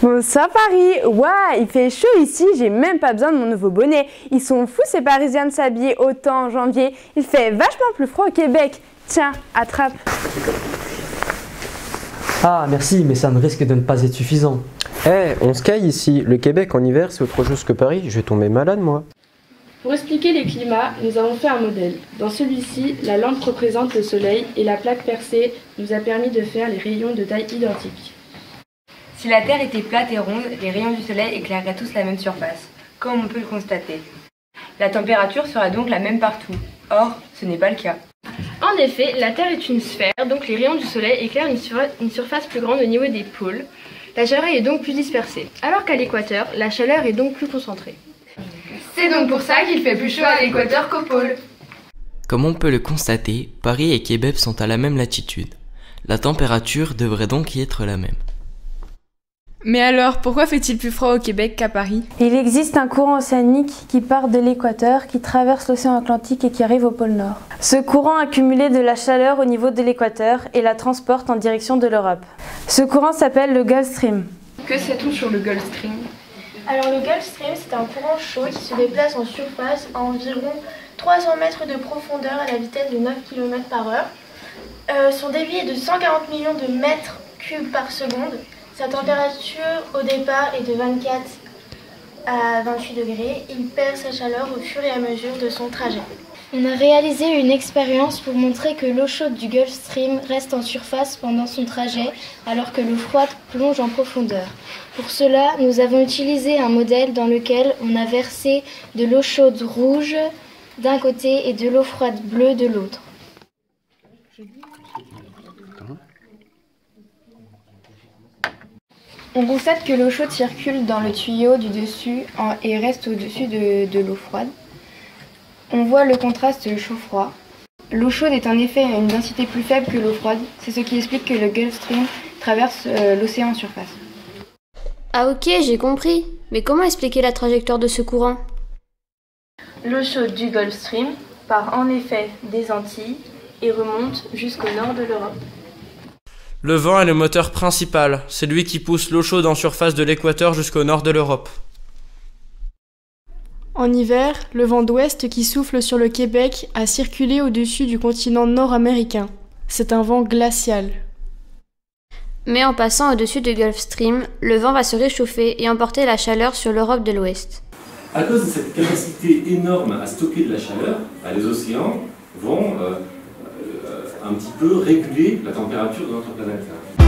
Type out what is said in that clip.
Bonsoir Paris Waouh, il fait chaud ici, j'ai même pas besoin de mon nouveau bonnet. Ils sont fous ces Parisiens de s'habiller autant en janvier. Il fait vachement plus froid au Québec. Tiens, attrape. Ah, merci, mais ça ne risque de ne pas être suffisant. Eh, on se caille ici. Le Québec en hiver, c'est autre chose que Paris. Je vais tomber malade, moi. Pour expliquer les climats, nous avons fait un modèle. Dans celui-ci, la lampe représente le soleil et la plaque percée nous a permis de faire les rayons de taille identique. Si la Terre était plate et ronde, les rayons du soleil éclaireraient tous la même surface, comme on peut le constater. La température sera donc la même partout. Or, ce n'est pas le cas. En effet, la Terre est une sphère, donc les rayons du soleil éclairent une, sur- une surface plus grande au niveau des pôles. La chaleur est donc plus dispersée, alors qu'à l'équateur, la chaleur est donc plus concentrée. C'est donc pour ça qu'il fait plus chaud à l'équateur qu'au pôle. Comme on peut le constater, Paris et Québec sont à la même latitude. La température devrait donc y être la même. Mais alors, pourquoi fait-il plus froid au Québec qu'à Paris? Il existe un courant océanique qui part de l'équateur, qui traverse l'océan Atlantique et qui arrive au pôle Nord. Ce courant a cumulé de la chaleur au niveau de l'équateur et la transporte en direction de l'Europe. Ce courant s'appelle le Gulf Stream. Que sait-on sur le Gulf Stream? Alors le Gulf Stream, c'est un courant chaud qui se déplace en surface à environ 300 mètres de profondeur à la vitesse de 9 km par heure. Euh, son débit est de 140 millions de mètres cubes par seconde. Sa température au départ est de 24 à 28 degrés. Il perd sa chaleur au fur et à mesure de son trajet. On a réalisé une expérience pour montrer que l'eau chaude du Gulf Stream reste en surface pendant son trajet alors que l'eau froide plonge en profondeur. Pour cela, nous avons utilisé un modèle dans lequel on a versé de l'eau chaude rouge d'un côté et de l'eau froide bleue de l'autre. On constate que l'eau chaude circule dans le tuyau du dessus et reste au-dessus de, de l'eau froide. On voit le contraste chaud-froid. L'eau chaude est en effet à une densité plus faible que l'eau froide. C'est ce qui explique que le Gulf Stream traverse euh, l'océan en surface. Ah ok, j'ai compris. Mais comment expliquer la trajectoire de ce courant? L'eau chaude du Gulf Stream part en effet des Antilles et remonte jusqu'au nord de l'Europe. Le vent est le moteur principal, c'est lui qui pousse l'eau chaude en surface de l'équateur jusqu'au nord de l'Europe. En hiver, le vent d'ouest qui souffle sur le Québec a circulé au-dessus du continent nord-américain. C'est un vent glacial. Mais en passant au-dessus du Gulf Stream, le vent va se réchauffer et emporter la chaleur sur l'Europe de l'Ouest. À cause de cette capacité énorme à stocker de la chaleur, bah, les océans vont euh, euh, un petit peu réguler la température de notre planète.